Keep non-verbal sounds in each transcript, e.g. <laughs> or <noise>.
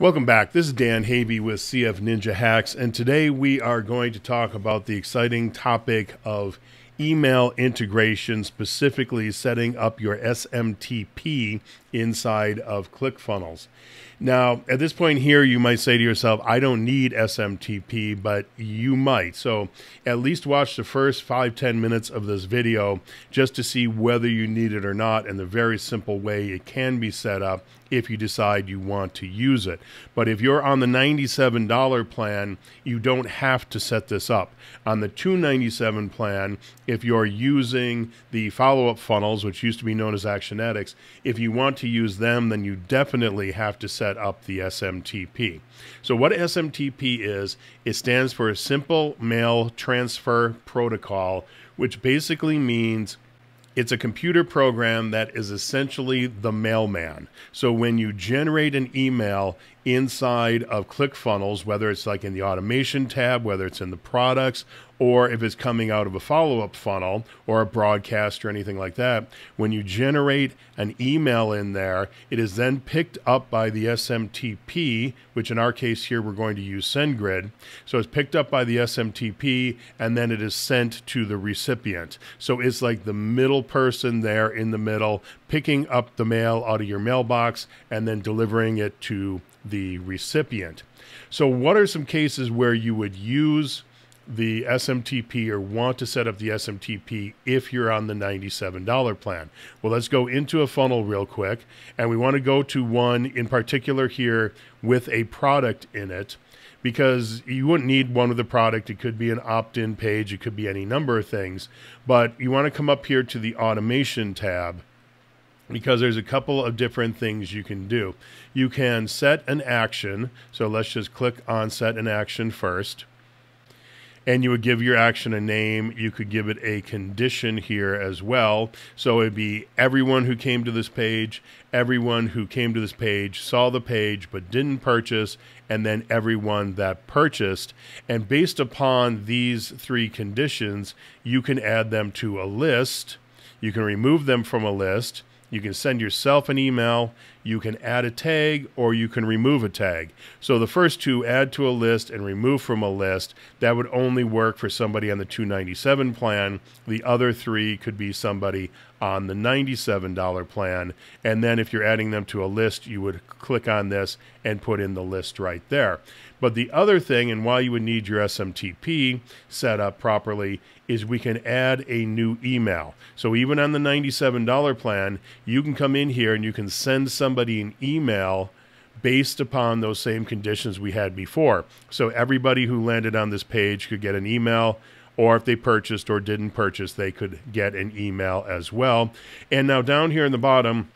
Welcome back. This is Dan Havey with CF Ninja Hacks, and today we are going to talk about the exciting topic of email integration, specifically setting up your SMTP inside of ClickFunnels. Now, at this point here, you might say to yourself, I don't need SMTP, but you might. So at least watch the first five ten minutes of this video just to see whether you need it or not and the very simple way it can be set up if you decide you want to use it. But if you're on the $97 plan, you don't have to set this up. On the 297 plan, if you're using the follow-up funnels, which used to be known as Actionetics, if you want to use them, then you definitely have to set up the SMTP. So what SMTP is, it stands for Simple Mail Transfer Protocol, which basically means it's a computer program that is essentially the mailman. So when you generate an email, inside of ClickFunnels, whether it's like in the automation tab, whether it's in the products, or if it's coming out of a follow up funnel or a broadcast or anything like that, when you generate an email in there, it is then picked up by the SMTP, which in our case here we're going to use SendGrid. So it's picked up by the SMTP and then it is sent to the recipient. So it's like the middle person there in the middle, picking up the mail out of your mailbox and then delivering it to the recipient. So, what are some cases where you would use the SMTP or want to set up the SMTP if you're on the $97 plan? Well, let's go into a funnel real quick. And we want to go to one in particular here with a product in it because you wouldn't need one with a product. It could be an opt in page, it could be any number of things. But you want to come up here to the automation tab because there's a couple of different things you can do. You can set an action. So let's just click on set an action first. And you would give your action a name. You could give it a condition here as well. So it'd be everyone who came to this page, everyone who came to this page saw the page but didn't purchase, and then everyone that purchased. And based upon these three conditions, you can add them to a list. You can remove them from a list you can send yourself an email, you can add a tag, or you can remove a tag. So the first two, add to a list and remove from a list, that would only work for somebody on the 297 plan. The other three could be somebody on the $97 plan. And then if you're adding them to a list, you would click on this and put in the list right there. But the other thing, and why you would need your SMTP set up properly, is we can add a new email. So even on the $97 plan, you can come in here and you can send somebody an email based upon those same conditions we had before. So everybody who landed on this page could get an email or if they purchased or didn't purchase, they could get an email as well. And now down here in the bottom,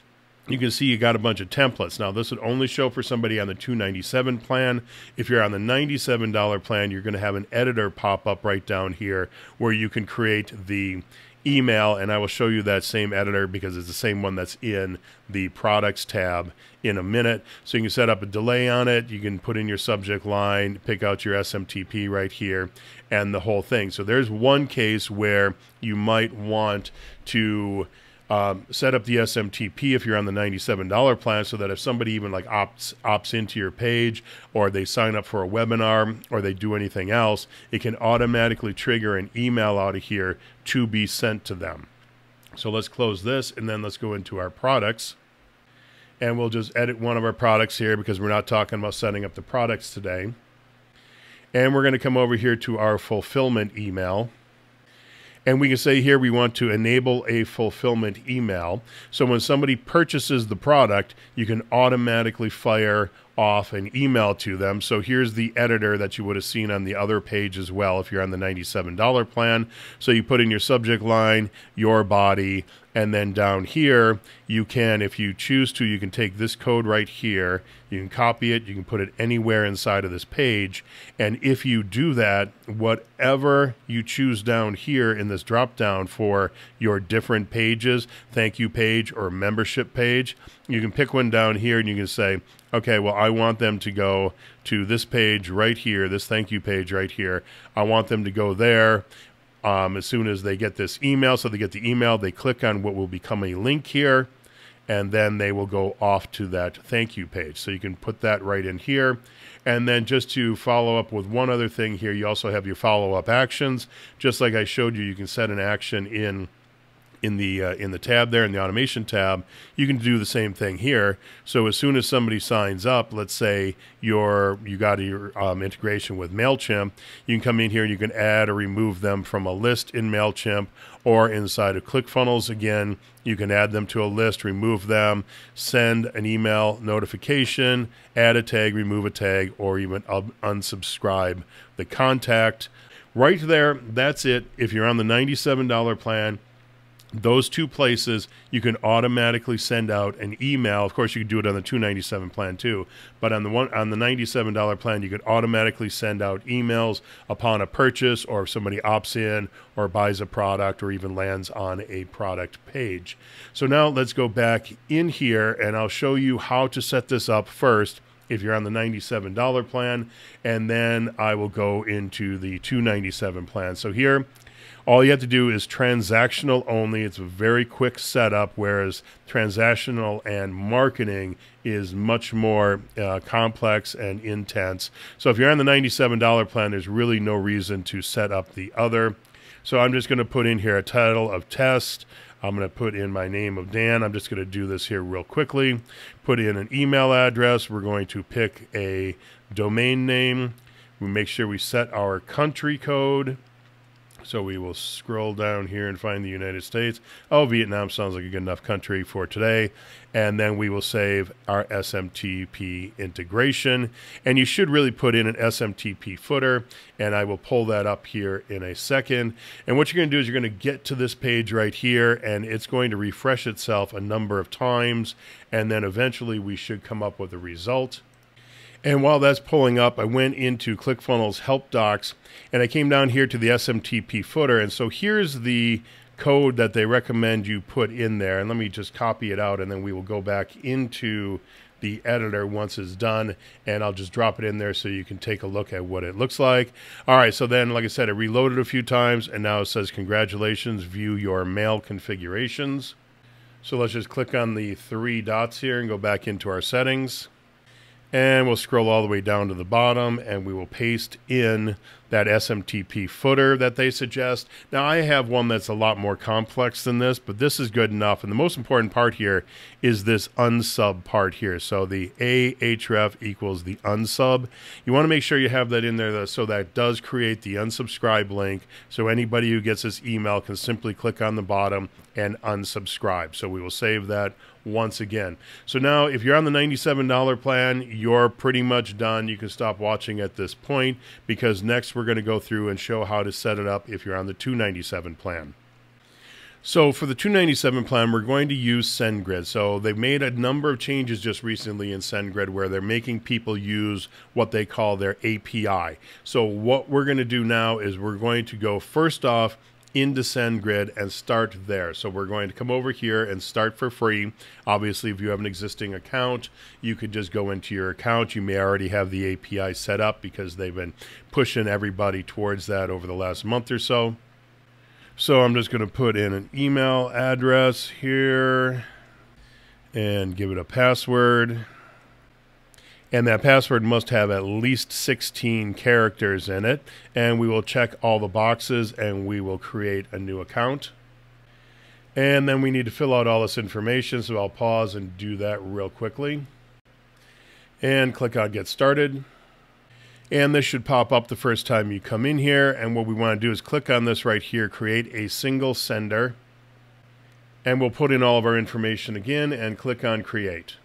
you can see you got a bunch of templates. Now, this would only show for somebody on the 297 plan. If you're on the $97 plan, you're going to have an editor pop up right down here where you can create the email and I will show you that same editor because it's the same one that's in the products tab in a minute. So you can set up a delay on it. You can put in your subject line, pick out your SMTP right here and the whole thing. So there's one case where you might want to um, set up the SMTP if you're on the $97 plan so that if somebody even like opts opts into your page or they sign up for a webinar or they do anything else, it can automatically trigger an email out of here to be sent to them. So let's close this and then let's go into our products. And we'll just edit one of our products here because we're not talking about setting up the products today. And we're going to come over here to our fulfillment email. And we can say here we want to enable a fulfillment email. So when somebody purchases the product, you can automatically fire off an email to them. So here's the editor that you would have seen on the other page as well if you're on the $97 plan. So you put in your subject line, your body, and then down here, you can, if you choose to, you can take this code right here, you can copy it, you can put it anywhere inside of this page. And if you do that, whatever you choose down here in this drop down for your different pages, thank you page or membership page, you can pick one down here and you can say, okay, well, I want them to go to this page right here, this thank you page right here. I want them to go there um, as soon as they get this email. So they get the email, they click on what will become a link here. and then they will go off to that thank you page. So you can put that right in here. And then just to follow up with one other thing here, you also have your follow up actions. Just like I showed you, you can set an action in in the uh, in the tab there in the automation tab you can do the same thing here. So as soon as somebody signs up let's say your you got your um, integration with mailchimp you can come in here and you can add or remove them from a list in mailchimp or inside of clickfunnels. Again you can add them to a list remove them send an email notification add a tag remove a tag or even unsubscribe the contact. Right there that's it. If you're on the $97 plan those two places you can automatically send out an email. Of course you can do it on the 297 plan too. But on the one on the $97 plan you could automatically send out emails upon a purchase or if somebody opts in or buys a product or even lands on a product page. So now let's go back in here and I'll show you how to set this up first if you're on the $97 plan and then I will go into the 297 plan. So here all you have to do is transactional only. It's a very quick setup, whereas transactional and marketing is much more uh, complex and intense. So if you're on the $97 plan, there's really no reason to set up the other. So I'm just going to put in here a title of test. I'm going to put in my name of Dan. I'm just going to do this here real quickly. Put in an email address. We're going to pick a domain name. We make sure we set our country code. So we will scroll down here and find the United States. Oh, Vietnam sounds like a good enough country for today. And then we will save our SMTP integration. And you should really put in an SMTP footer. And I will pull that up here in a second. And what you're going to do is you're going to get to this page right here, and it's going to refresh itself a number of times. And then eventually we should come up with a result. And while that's pulling up, I went into ClickFunnels Help Docs and I came down here to the SMTP footer. And so here's the code that they recommend you put in there. And let me just copy it out and then we will go back into the editor once it's done and I'll just drop it in there so you can take a look at what it looks like. All right, so then like I said, it reloaded a few times and now it says congratulations, view your mail configurations. So let's just click on the three dots here and go back into our settings and we'll scroll all the way down to the bottom and we will paste in that SMTP footer that they suggest. Now I have one that's a lot more complex than this, but this is good enough. And the most important part here is this unsub part here. So the ahref equals the unsub. You want to make sure you have that in there so that does create the unsubscribe link. So anybody who gets this email can simply click on the bottom and unsubscribe. So we will save that once again. So now if you're on the $97 plan, you're pretty much done. You can stop watching at this point because next we're going to go through and show how to set it up if you're on the 297 plan. So for the 297 plan, we're going to use SendGrid. So they've made a number of changes just recently in SendGrid where they're making people use what they call their API. So what we're going to do now is we're going to go first off into SendGrid and start there. So we're going to come over here and start for free. Obviously, if you have an existing account, you could just go into your account. You may already have the API set up because they've been pushing everybody towards that over the last month or so. So I'm just going to put in an email address here and give it a password and that password must have at least 16 characters in it. And we will check all the boxes and we will create a new account. And then we need to fill out all this information, so I'll pause and do that real quickly. And click on Get Started. And this should pop up the first time you come in here. And what we want to do is click on this right here, create a single sender. And we'll put in all of our information again and click on Create.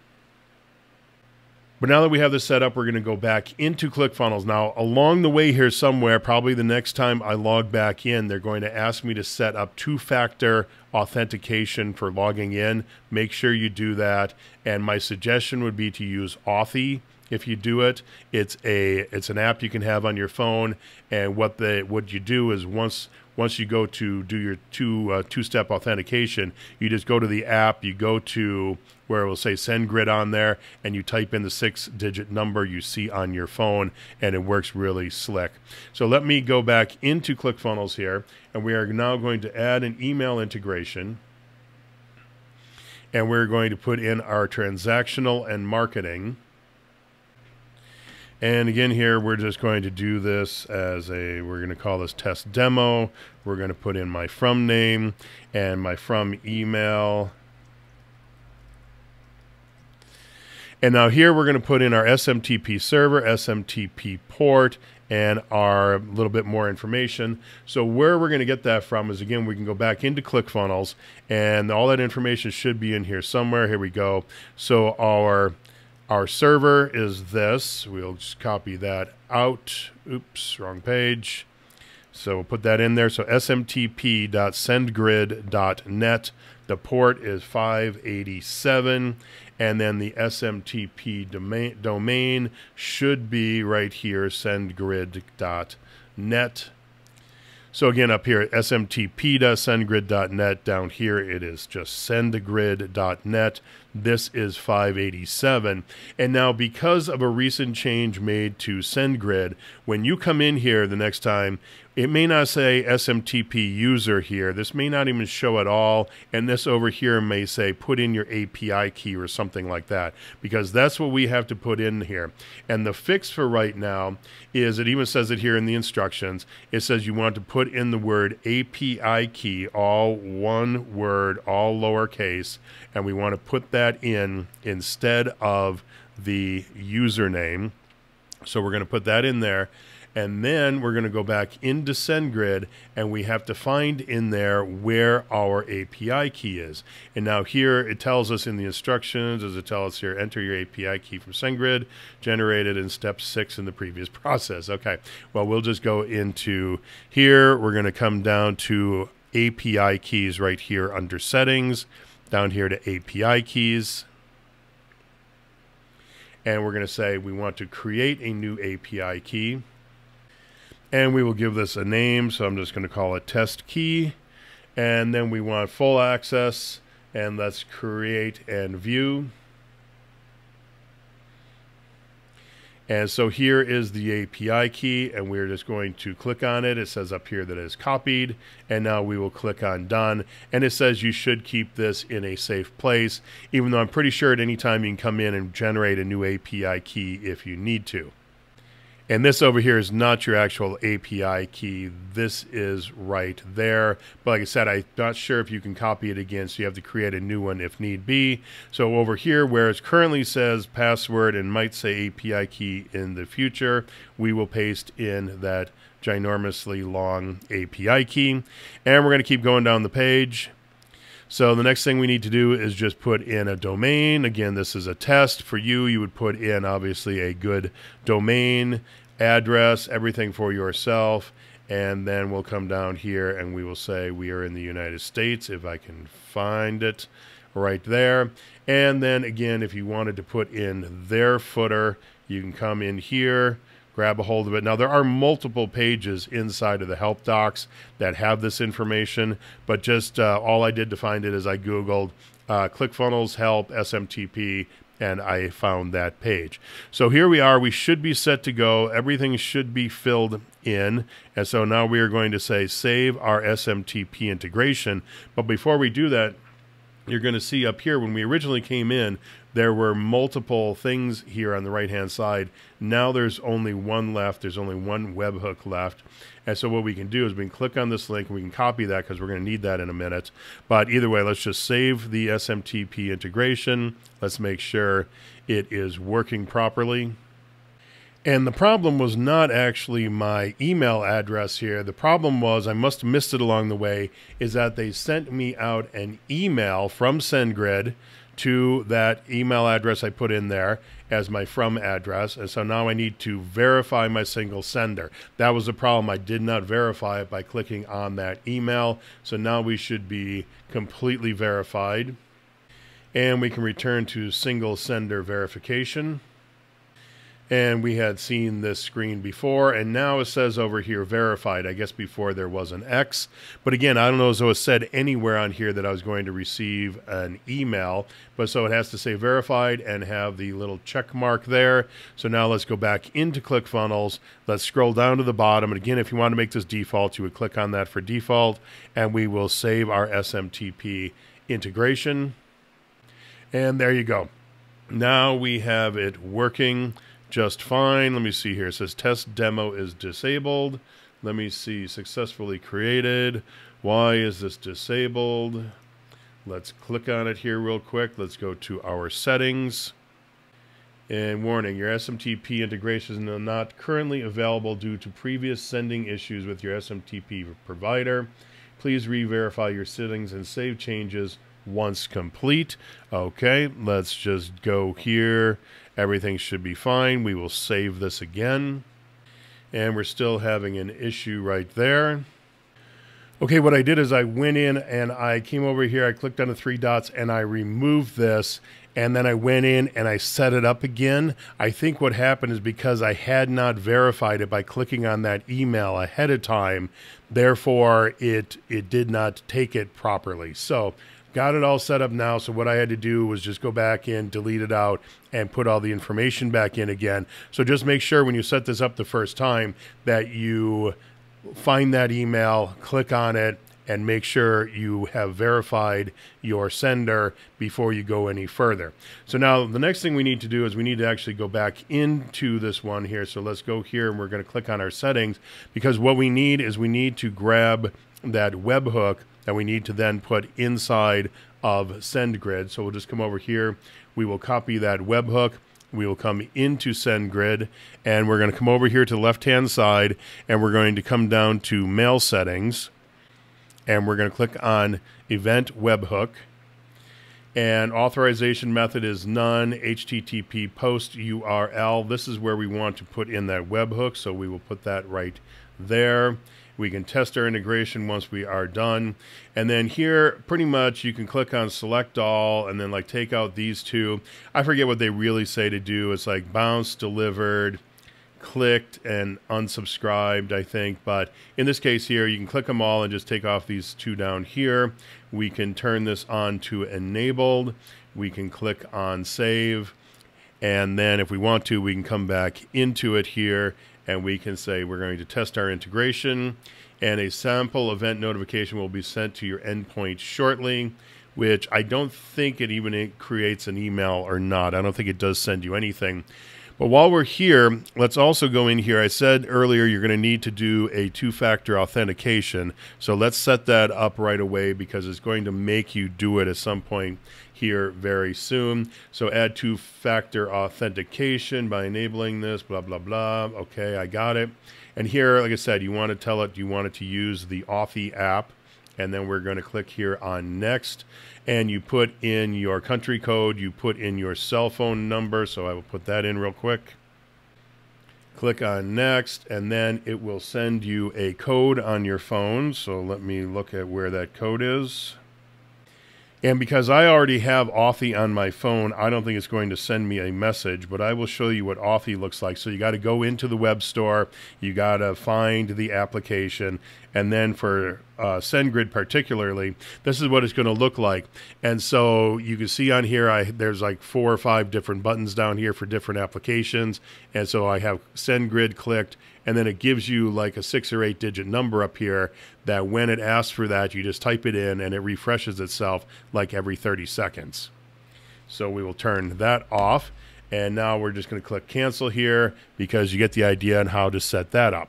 But now that we have this set up, we're going to go back into ClickFunnels. Now, along the way here somewhere, probably the next time I log back in, they're going to ask me to set up two-factor authentication for logging in. Make sure you do that. And my suggestion would be to use Authy if you do it. It's a it's an app you can have on your phone, and what the what you do is once once you go to do your two uh, two step authentication, you just go to the app, you go to where it will say SendGrid on there, and you type in the six digit number you see on your phone, and it works really slick. So let me go back into ClickFunnels here, and we are now going to add an email integration. and we're going to put in our transactional and marketing. And again, here we're just going to do this as a, we're going to call this test demo. We're going to put in my from name and my from email. And now here we're going to put in our SMTP server, SMTP port, and our little bit more information. So where we're going to get that from is again, we can go back into ClickFunnels and all that information should be in here somewhere. Here we go. So our our server is this. We'll just copy that out. Oops, wrong page. So we'll put that in there. So smtp.sendgrid.net. The port is 587. And then the SMTP domain, domain should be right here, sendgrid.net. So again, up here, at smtp.sendgrid.net. Down here, it is just sendgrid.net. This is 587. And now, because of a recent change made to SendGrid, when you come in here the next time, it may not say SMTP user here. This may not even show at all. And this over here may say put in your API key or something like that, because that's what we have to put in here. And the fix for right now is it even says it here in the instructions. It says you want to put in the word API key, all one word, all lowercase, and we want to put that in instead of the username. So we're going to put that in there. And then we're going to go back into SendGrid and we have to find in there where our API key is. And now here it tells us in the instructions, as it tells us here, enter your API key from SendGrid, generated in step six in the previous <laughs> process. Okay, well, we'll just go into here. We're going to come down to API keys right here under settings, down here to API keys and we're going to say we want to create a new API key. And we will give this a name, so I'm just going to call it test key. And then we want full access, and let's create and view. And so here is the API key, and we're just going to click on it. It says up here that it is copied, and now we will click on done. And it says you should keep this in a safe place, even though I'm pretty sure at any time you can come in and generate a new API key if you need to. And this over here is not your actual API key. This is right there. But like I said, I'm not sure if you can copy it again, so you have to create a new one if need be. So over here, where it currently says password and might say API key in the future, we will paste in that ginormously long API key. And we're going to keep going down the page. So the next thing we need to do is just put in a domain. Again, this is a test for you. You would put in obviously a good domain address, everything for yourself. And then we'll come down here and we will say we are in the United States if I can find it right there. And then again, if you wanted to put in their footer, you can come in here grab a hold of it. Now, there are multiple pages inside of the help docs that have this information, but just uh, all I did to find it is I Googled uh, ClickFunnels help SMTP and I found that page. So here we are. We should be set to go. Everything should be filled in. And so now we are going to say save our SMTP integration. But before we do that, you're going to see up here when we originally came in, there were multiple things here on the right hand side. Now there's only one left. There's only one webhook left. And so what we can do is we can click on this link and we can copy that because we're going to need that in a minute. But either way, let's just save the SMTP integration. Let's make sure it is working properly. And the problem was not actually my email address here. The problem was, I must have missed it along the way, is that they sent me out an email from SendGrid to that email address I put in there as my from address. And so now I need to verify my single sender. That was the problem. I did not verify it by clicking on that email. So now we should be completely verified. And we can return to single sender verification and we had seen this screen before and now it says over here verified. I guess before there was an x. But again i don't know as it was said anywhere on here that i was going to receive an email. But so it has to say verified and have the little check mark there. So now let's go back into clickfunnels. Let's scroll down to the bottom. And again if you want to make this default you would click on that for default and we will save our smtp integration. And there you go. Now we have it working just fine. Let me see here. It says test demo is disabled. Let me see. Successfully created. Why is this disabled? Let's click on it here real quick. Let's go to our settings. And warning, your SMTP integration is not currently available due to previous sending issues with your SMTP provider. Please re-verify your settings and save changes once complete. Okay, let's just go here. Everything should be fine. We will save this again. And we're still having an issue right there. Okay, what I did is I went in and I came over here, I clicked on the three dots and I removed this and then I went in and I set it up again. I think what happened is because I had not verified it by clicking on that email ahead of time, therefore it it did not take it properly. So got it all set up now. So what I had to do was just go back in, delete it out, and put all the information back in again. So just make sure when you set this up the first time that you find that email, click on it, and make sure you have verified your sender before you go any further. So now the next thing we need to do is we need to actually go back into this one here. So let's go here and we're going to click on our settings because what we need is we need to grab that webhook that we need to then put inside of SendGrid. So we'll just come over here. We will copy that webhook we will come into SendGrid and we're going to come over here to the left hand side and we're going to come down to mail settings and we're going to click on event webhook and authorization method is none http post url this is where we want to put in that webhook so we will put that right there we can test our integration once we are done. And then here, pretty much you can click on select all and then like take out these two. I forget what they really say to do. It's like bounce, delivered, clicked, and unsubscribed, I think. But in this case here, you can click them all and just take off these two down here. We can turn this on to enabled. We can click on save. And then if we want to, we can come back into it here and we can say we're going to test our integration and a sample event notification will be sent to your endpoint shortly which I don't think it even creates an email or not. I don't think it does send you anything. But while we're here, let's also go in here. I said earlier you're going to need to do a two factor authentication. So let's set that up right away because it's going to make you do it at some point here very soon. So add two-factor authentication by enabling this, blah, blah, blah. Okay, I got it. And here, like I said, you want to tell it you want it to use the Authy app. And then we're going to click here on next. And you put in your country code, you put in your cell phone number. So I will put that in real quick. Click on next, and then it will send you a code on your phone. So let me look at where that code is. And because I already have Authy on my phone, I don't think it's going to send me a message, but I will show you what Authy looks like. So you got to go into the web store, you got to find the application, and then for uh, SendGrid particularly, this is what it's going to look like. And so you can see on here, I there's like four or five different buttons down here for different applications. And so I have SendGrid clicked, and then it gives you like a six or eight digit number up here that when it asks for that, you just type it in and it refreshes itself like every 30 seconds. So we will turn that off. And now we're just going to click cancel here because you get the idea on how to set that up.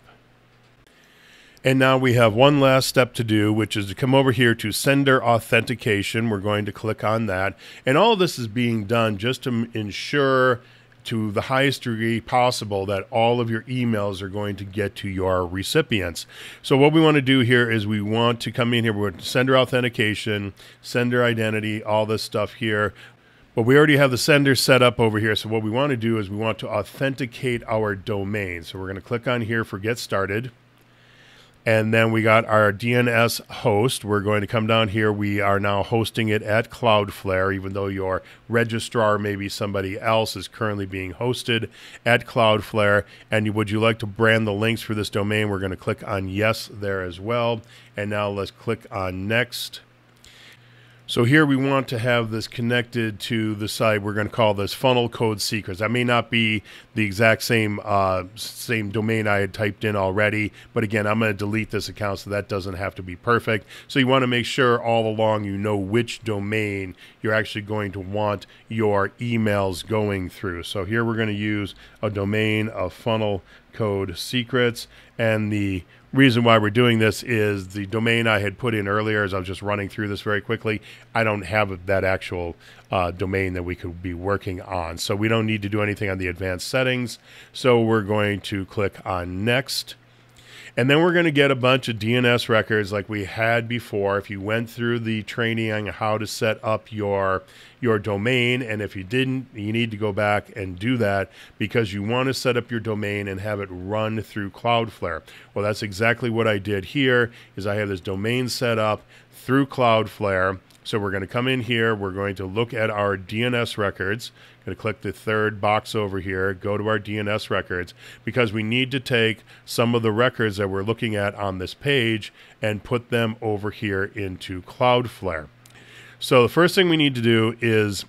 And now we have one last step to do, which is to come over here to sender authentication. We're going to click on that. And all this is being done just to ensure to the highest degree possible that all of your emails are going to get to your recipients. So what we want to do here is we want to come in here with sender authentication, sender identity, all this stuff here. But we already have the sender set up over here. So what we want to do is we want to authenticate our domain. So we're going to click on here for get started. And then we got our DNS host. We're going to come down here. We are now hosting it at Cloudflare, even though your registrar, maybe somebody else, is currently being hosted at Cloudflare. And would you like to brand the links for this domain? We're going to click on yes there as well. And now let's click on next. So here we want to have this connected to the site. We're going to call this funnel code secrets. That may not be the exact same uh, same domain I had typed in already, but again, I'm going to delete this account so that doesn't have to be perfect. So you want to make sure all along you know which domain you're actually going to want your emails going through. So here we're going to use a domain of funnel code secrets and the reason why we're doing this is the domain I had put in earlier, as I was just running through this very quickly, I don't have that actual uh, domain that we could be working on. So we don't need to do anything on the advanced settings. So we're going to click on next. And then we're going to get a bunch of DNS records like we had before. If you went through the training on how to set up your your domain, and if you didn't, you need to go back and do that because you want to set up your domain and have it run through Cloudflare. Well, that's exactly what I did here. Is I have this domain set up through Cloudflare. So we're going to come in here. We're going to look at our DNS records. Going to click the third box over here, go to our DNS records, because we need to take some of the records that we're looking at on this page and put them over here into Cloudflare. So the first thing we need to do is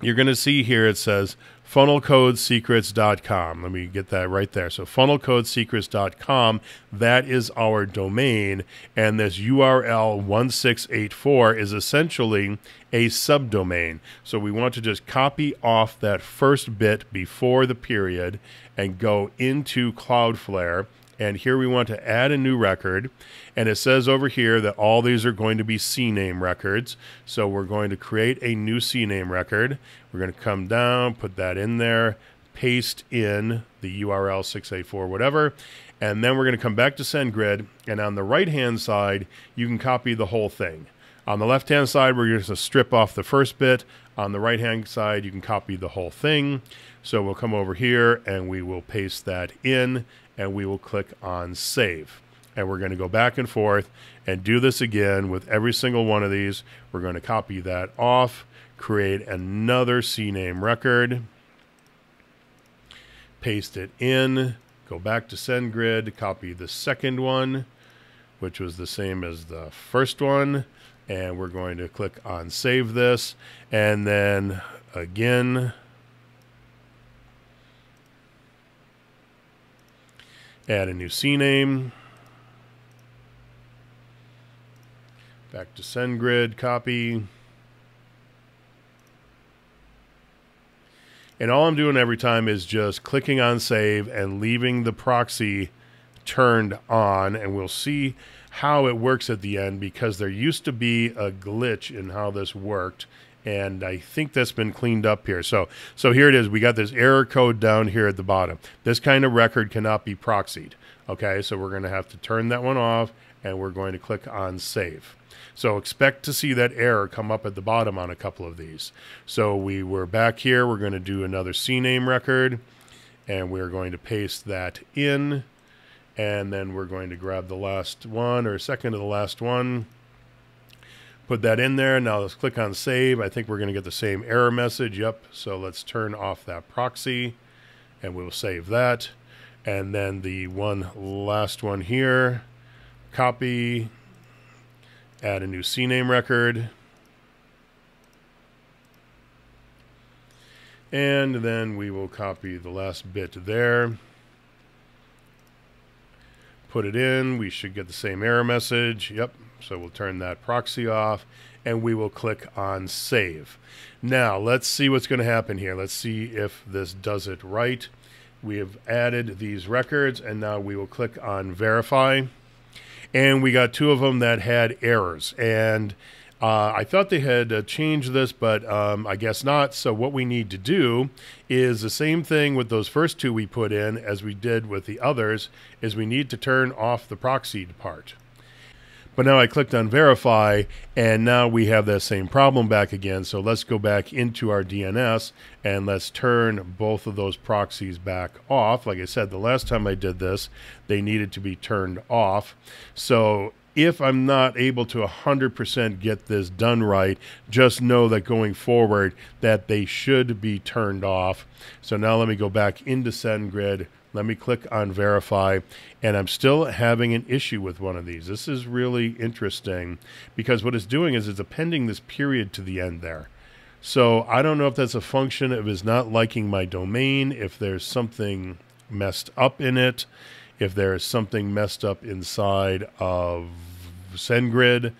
you're going to see here it says funnelcodesecrets.com. Let me get that right there. So funnelcodesecrets.com, that is our domain. And this URL 1684 is essentially a subdomain. So we want to just copy off that first bit before the period and go into Cloudflare and here we want to add a new record. And it says over here that all these are going to be CNAME records. So we're going to create a new CNAME record. We're going to come down, put that in there, paste in the URL 684, whatever. And then we're going to come back to SendGrid. And on the right hand side, you can copy the whole thing. On the left hand side, we're going to strip off the first bit. On the right hand side, you can copy the whole thing. So we'll come over here and we will paste that in and we will click on save. And we're going to go back and forth and do this again with every single one of these. We're going to copy that off, create another CNAME record, paste it in, go back to SendGrid, copy the second one, which was the same as the first one. And we're going to click on save this. And then again, Add a new CNAME. Back to SendGrid, copy. And all I'm doing every time is just clicking on save and leaving the proxy turned on. And we'll see how it works at the end because there used to be a glitch in how this worked and I think that's been cleaned up here. So, so here it is. We got this error code down here at the bottom. This kind of record cannot be proxied. Okay, so we're going to have to turn that one off, and we're going to click on Save. So expect to see that error come up at the bottom on a couple of these. So we were back here. We're going to do another CNAME record, and we're going to paste that in, and then we're going to grab the last one or second to the last one put that in there. Now let's click on save. I think we're going to get the same error message. Yep. So let's turn off that proxy and we'll save that. And then the one last one here, copy, add a new CNAME record. And then we will copy the last bit there. Put it in. We should get the same error message. Yep, so we'll turn that proxy off and we will click on save. Now let's see what's going to happen here. Let's see if this does it right. We have added these records and now we will click on verify. And we got two of them that had errors. And uh, I thought they had uh, changed this, but um, I guess not. So what we need to do is the same thing with those first two we put in as we did with the others, is we need to turn off the proxy part. But now I clicked on verify and now we have that same problem back again. So let's go back into our DNS and let's turn both of those proxies back off. Like I said, the last time I did this, they needed to be turned off. So if I'm not able to 100% get this done right, just know that going forward that they should be turned off. So now let me go back into SendGrid. Let me click on verify, and I'm still having an issue with one of these. This is really interesting because what it's doing is it's appending this period to the end there. So I don't know if that's a function of is not liking my domain, if there's something messed up in it, if there is something messed up inside of SendGrid.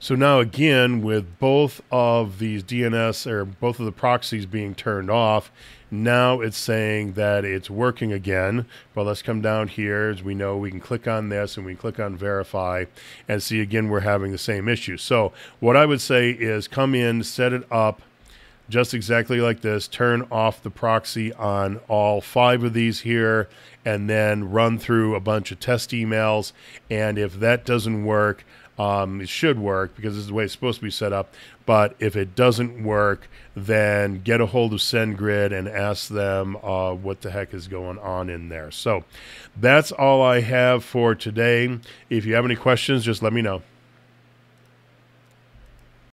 So now again, with both of these DNS or both of the proxies being turned off, now it's saying that it's working again. But let's come down here. As we know, we can click on this and we click on verify and see again, we're having the same issue. So what I would say is come in, set it up just exactly like this. Turn off the proxy on all five of these here and then run through a bunch of test emails. And if that doesn't work, um, it should work because this is the way it's supposed to be set up. But if it doesn't work, then get a hold of SendGrid and ask them uh, what the heck is going on in there. So that's all I have for today. If you have any questions, just let me know.